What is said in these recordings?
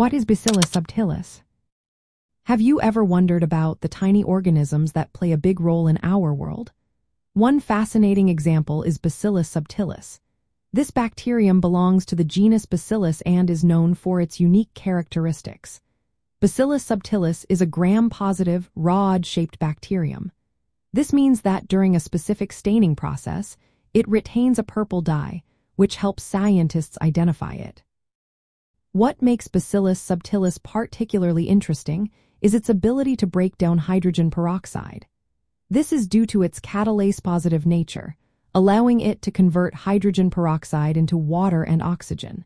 What is Bacillus subtilis? Have you ever wondered about the tiny organisms that play a big role in our world? One fascinating example is Bacillus subtilis. This bacterium belongs to the genus Bacillus and is known for its unique characteristics. Bacillus subtilis is a gram-positive, rod-shaped bacterium. This means that during a specific staining process, it retains a purple dye, which helps scientists identify it. What makes Bacillus subtilis particularly interesting is its ability to break down hydrogen peroxide. This is due to its catalase-positive nature, allowing it to convert hydrogen peroxide into water and oxygen.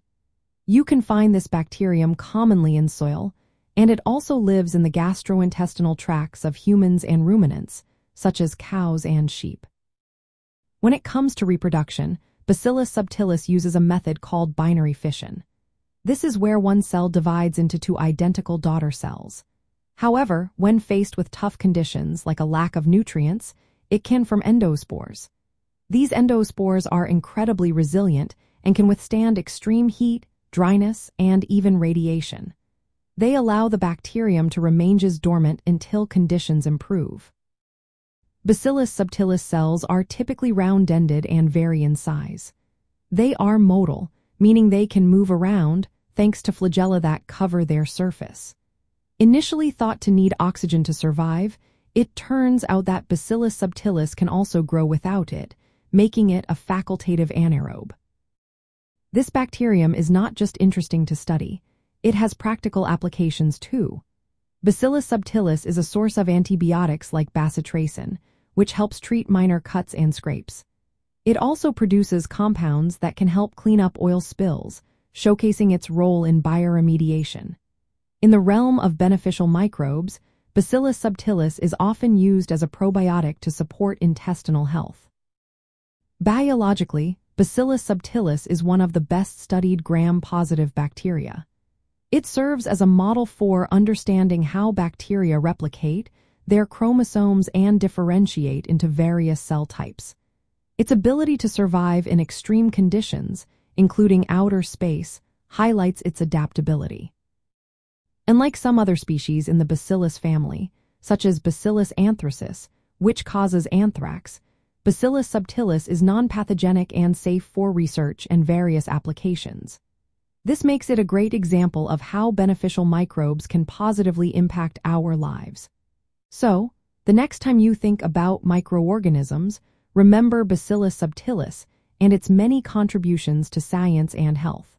You can find this bacterium commonly in soil, and it also lives in the gastrointestinal tracts of humans and ruminants, such as cows and sheep. When it comes to reproduction, Bacillus subtilis uses a method called binary fission. This is where one cell divides into two identical daughter cells. However, when faced with tough conditions like a lack of nutrients, it can form endospores. These endospores are incredibly resilient and can withstand extreme heat, dryness, and even radiation. They allow the bacterium to remain just dormant until conditions improve. Bacillus subtilis cells are typically round-ended and vary in size. They are motile, meaning they can move around thanks to flagella that cover their surface. Initially thought to need oxygen to survive, it turns out that Bacillus subtilis can also grow without it, making it a facultative anaerobe. This bacterium is not just interesting to study, it has practical applications too. Bacillus subtilis is a source of antibiotics like bacitracin, which helps treat minor cuts and scrapes. It also produces compounds that can help clean up oil spills, showcasing its role in bioremediation. In the realm of beneficial microbes, Bacillus subtilis is often used as a probiotic to support intestinal health. Biologically, Bacillus subtilis is one of the best-studied gram-positive bacteria. It serves as a model for understanding how bacteria replicate, their chromosomes and differentiate into various cell types. Its ability to survive in extreme conditions, including outer space, highlights its adaptability. Unlike some other species in the Bacillus family, such as Bacillus anthracis, which causes anthrax, Bacillus subtilis is non-pathogenic and safe for research and various applications. This makes it a great example of how beneficial microbes can positively impact our lives. So, the next time you think about microorganisms, remember Bacillus subtilis and its many contributions to science and health.